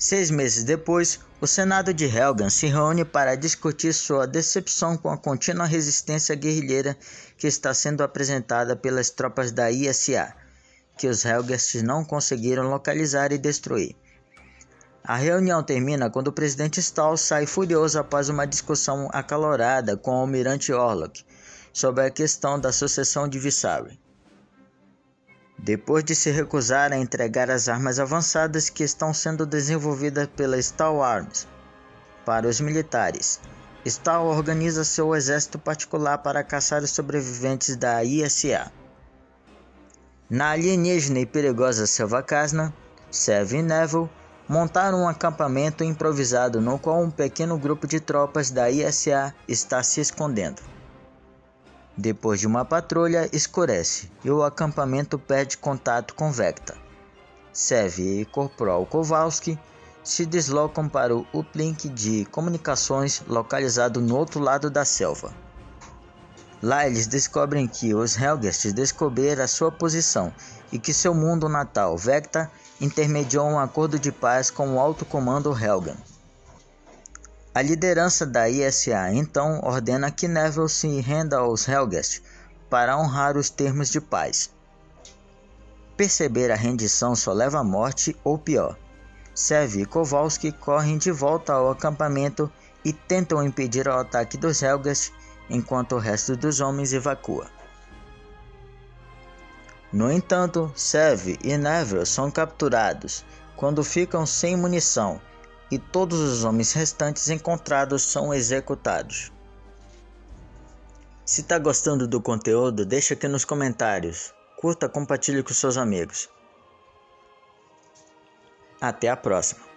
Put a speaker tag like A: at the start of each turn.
A: Seis meses depois, o Senado de Helgan se reúne para discutir sua decepção com a contínua resistência guerrilheira que está sendo apresentada pelas tropas da ISA, que os Helgasts não conseguiram localizar e destruir. A reunião termina quando o presidente Stahl sai furioso após uma discussão acalorada com o almirante Orlok sobre a questão da sucessão de Visary. Depois de se recusar a entregar as armas avançadas que estão sendo desenvolvidas pela Stahl Arms para os militares, Stahl organiza seu exército particular para caçar os sobreviventes da ISA. Na alienígena e perigosa selva Casna, Sev e Neville montaram um acampamento improvisado no qual um pequeno grupo de tropas da ISA está se escondendo. Depois de uma patrulha, escurece e o acampamento perde contato com Vecta. Sev e Corporal Kowalski se deslocam para o uplink de comunicações localizado no outro lado da selva. Lá eles descobrem que os Helgest descobriram a sua posição e que seu mundo natal, Vecta, intermediou um acordo de paz com o alto comando Helgan. A liderança da ISA então ordena que Neville se renda aos Helgest para honrar os termos de paz. Perceber a rendição só leva à morte ou pior. Sev e Kowalski correm de volta ao acampamento e tentam impedir o ataque dos Helgest enquanto o resto dos homens evacua. No entanto, Sev e Neville são capturados quando ficam sem munição e todos os homens restantes encontrados são executados. Se está gostando do conteúdo, deixa aqui nos comentários. Curta, compartilhe com seus amigos. Até a próxima.